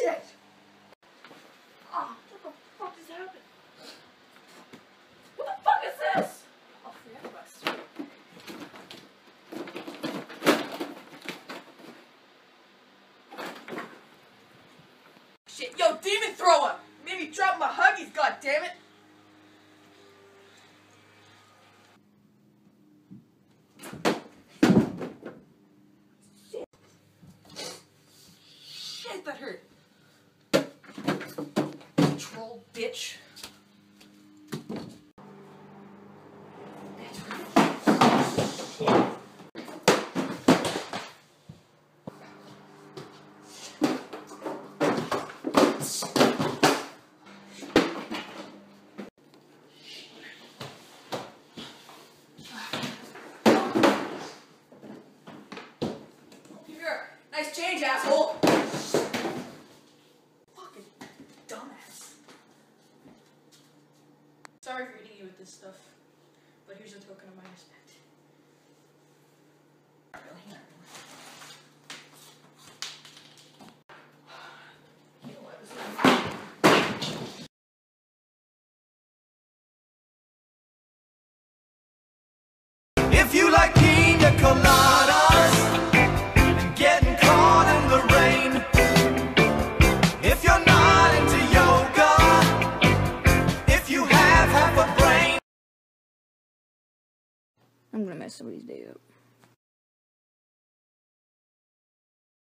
Shit! Oh, what the fuck just happened? What the fuck is this? Oh, forget this. Shit, yo, demon thrower! Made me drop my huggies, god damn it! Shit, that hurt. Bitch. Nice change, asshole. Sorry for hitting you with this stuff, but here's a token of my respect. If you like pina coladas I'm gonna mess somebody's day up.